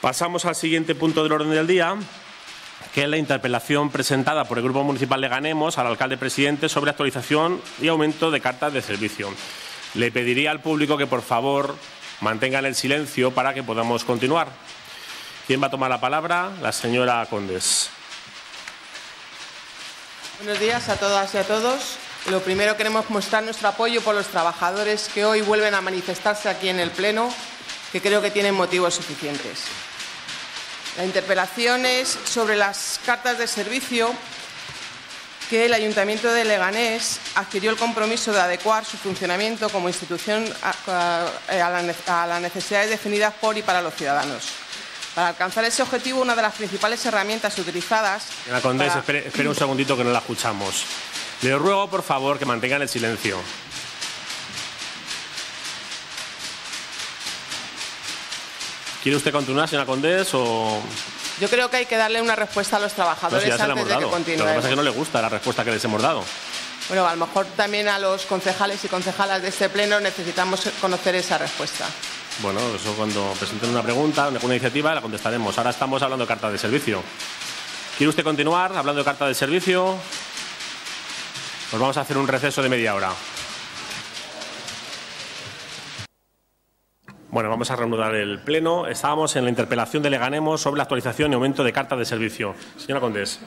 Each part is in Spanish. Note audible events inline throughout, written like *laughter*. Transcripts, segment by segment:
Pasamos al siguiente punto del orden del día, que es la interpelación presentada por el Grupo Municipal de Ganemos al alcalde presidente sobre actualización y aumento de cartas de servicio. Le pediría al público que, por favor, mantengan el silencio para que podamos continuar. ¿Quién va a tomar la palabra? La señora Condes. Buenos días a todas y a todos. Lo primero queremos mostrar nuestro apoyo por los trabajadores que hoy vuelven a manifestarse aquí en el Pleno, que creo que tienen motivos suficientes. La interpelación es sobre las cartas de servicio que el Ayuntamiento de Leganés adquirió el compromiso de adecuar su funcionamiento como institución a, las necesidades definidas por y para los ciudadanos. Para alcanzar ese objetivo, una de las principales herramientas utilizadas. Señora Condés, espere, un segundito que no la escuchamos. Le ruego, por favor, que mantengan el silencio. ¿Quiere usted continuar, señora Condés, o...? Yo creo que hay que darle una respuesta a los trabajadores antes de que continúe. Lo que pasa es que no le gusta la respuesta que les hemos dado. Bueno, a lo mejor también a los concejales y concejalas de este pleno necesitamos conocer esa respuesta. Bueno, eso cuando presenten una pregunta, una iniciativa, la contestaremos. Ahora estamos hablando de carta de servicio. ¿Quiere usted continuar hablando de carta de servicio? Pues vamos a hacer un receso de media hora. Bueno, vamos a reanudar el pleno. Estábamos en la interpelación de Leganemos sobre la actualización y aumento de cartas de servicio. Señora Condés.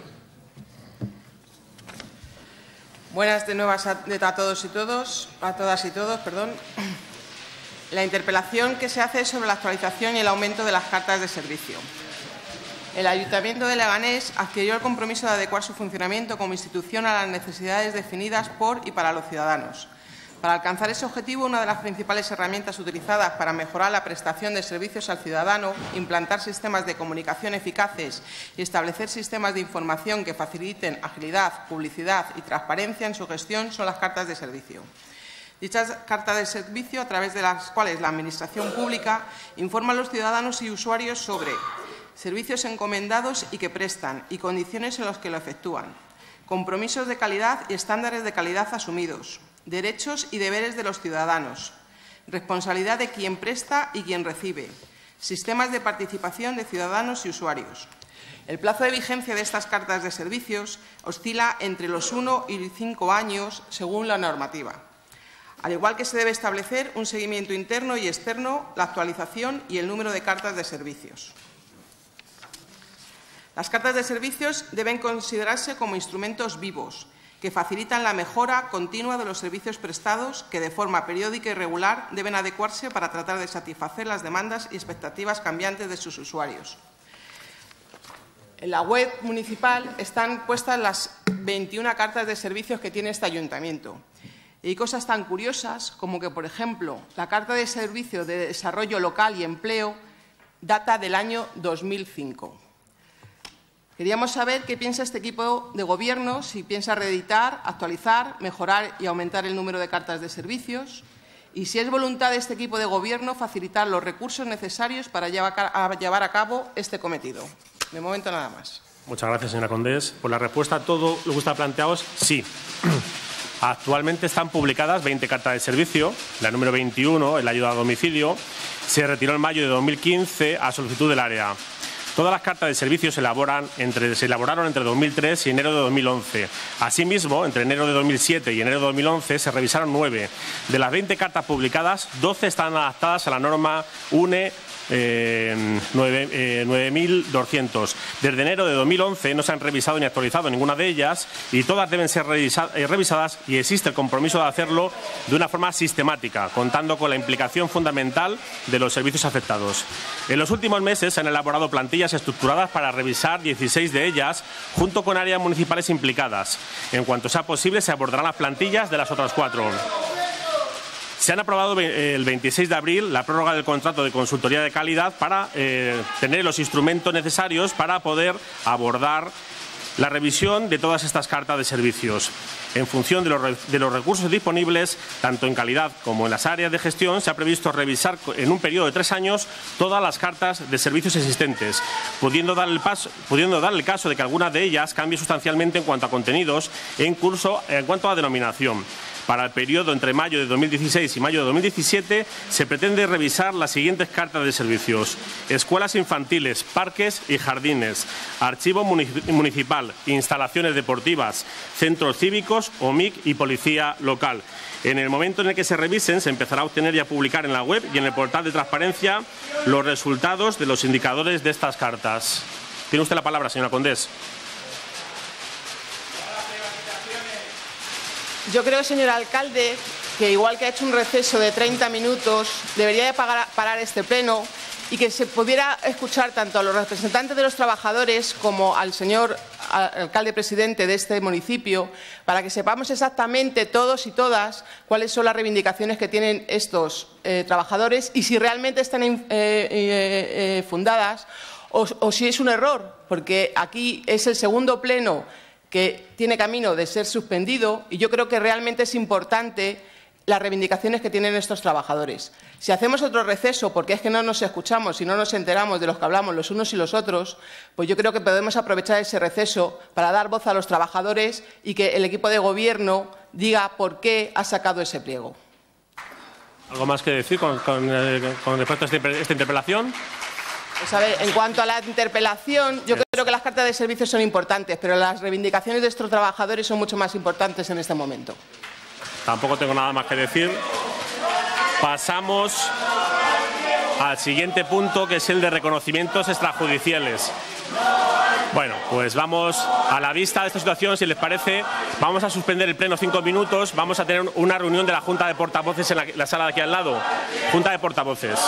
Buenas de nuevo a todos y a todas y todos, perdón. La interpelación que se hace es sobre la actualización y el aumento de las cartas de servicio. El Ayuntamiento de Leganés adquirió el compromiso de adecuar su funcionamiento como institución a las necesidades definidas por y para los ciudadanos para alcanzar ese objetivo, una de las principales herramientas utilizadas para mejorar la prestación de servicios al ciudadano, implantar sistemas de comunicación eficaces y establecer sistemas de información que faciliten agilidad, publicidad y transparencia en su gestión son las cartas de servicio. Dichas cartas de servicio, a través de las cuales la Administración pública informa a los ciudadanos y usuarios sobre servicios encomendados y que prestan y condiciones en las que lo efectúan, compromisos de calidad y estándares de calidad asumidos, derechos y deberes de los ciudadanos, responsabilidad de quien presta y quien recibe, sistemas de participación de ciudadanos y usuarios. El plazo de vigencia de estas cartas de servicios oscila entre los uno y cinco años según la normativa. Al igual que se debe establecer un seguimiento interno y externo, la actualización y el número de cartas de servicios. Las cartas de servicios deben considerarse como instrumentos vivos que facilitan la mejora continua de los servicios prestados que de forma periódica y regular deben adecuarse para tratar de satisfacer las demandas y expectativas cambiantes de sus usuarios. En la web municipal están puestas las 21 cartas de servicios que tiene este ayuntamiento. Y cosas tan curiosas como que, por ejemplo, la carta de servicio de desarrollo local y empleo data del año 2005. Queríamos saber qué piensa este equipo de gobierno, si piensa reeditar, actualizar, mejorar y aumentar el número de cartas de servicios y si es voluntad de este equipo de gobierno facilitar los recursos necesarios para llevar a cabo este cometido. De momento nada más. Muchas gracias, señora Condés. Por la respuesta a todo lo que está planteado, sí. *clears throat* Actualmente están publicadas 20 cartas de servicio. La número 21, el ayuda a domicilio, se retiró en mayo de 2015 a solicitud del área. Todas las cartas de servicio se, elaboran entre, se elaboraron entre 2003 y enero de 2011. Asimismo, entre enero de 2007 y enero de 2011 se revisaron nueve. De las 20 cartas publicadas, 12 están adaptadas a la norma UNE 9.200. Eh, Desde enero de 2011 no se han revisado ni actualizado ninguna de ellas y todas deben ser eh, revisadas y existe el compromiso de hacerlo de una forma sistemática, contando con la implicación fundamental de los servicios afectados. En los últimos meses se han elaborado plantillas estructuradas para revisar 16 de ellas junto con áreas municipales implicadas. En cuanto sea posible se abordarán las plantillas de las otras cuatro. Se han aprobado el 26 de abril la prórroga del contrato de consultoría de calidad para eh, tener los instrumentos necesarios para poder abordar la revisión de todas estas cartas de servicios. En función de los, recursos disponibles, tanto en calidad como en las áreas de gestión, se ha previsto revisar en un periodo de tres años todas las cartas de servicios existentes, pudiendo dar el, paso, pudiendo dar el caso de que alguna de ellas cambie sustancialmente en cuanto a contenidos e incluso en cuanto a denominación. Para el periodo entre mayo de 2016 y mayo de 2017 se pretende revisar las siguientes cartas de servicios. Escuelas infantiles, parques y jardines, archivo municipal, instalaciones deportivas, centros cívicos, OMIC y policía local. En el momento en el que se revisen, se empezará a obtener y a publicar en la web y en el portal de transparencia los resultados de los indicadores de estas cartas. Tiene usted la palabra, señora Condés. Yo creo, señor alcalde, que igual que ha hecho un receso de 30 minutos, debería de parar este pleno y que se pudiera escuchar tanto a los representantes de los trabajadores como al señor alcalde presidente de este municipio para que sepamos exactamente todos y todas cuáles son las reivindicaciones que tienen estos eh, trabajadores y si realmente están eh, eh, fundadas o si es un error, porque aquí es el segundo pleno que tiene camino de ser suspendido y yo creo que realmente es importante las reivindicaciones que tienen estos trabajadores. Si hacemos otro receso, porque es que no nos escuchamos y no nos enteramos de los que hablamos los unos y los otros, pues yo creo que podemos aprovechar ese receso para dar voz a los trabajadores y que el equipo de gobierno diga por qué ha sacado ese pliego. ¿Algo más que decir con, eh, respecto a este esta interpelación? Pues en cuanto a la interpelación, yo creo que las cartas de servicio son importantes, pero las reivindicaciones de estos trabajadores son mucho más importantes en este momento. Tampoco tengo nada más que decir. Pasamos al siguiente punto, que es el de reconocimientos extrajudiciales. Bueno, pues vamos a la vista de esta situación, si les parece, vamos a suspender el pleno cinco minutos, vamos a tener una reunión de la Junta de Portavoces en la, la sala de aquí al lado. Junta de Portavoces.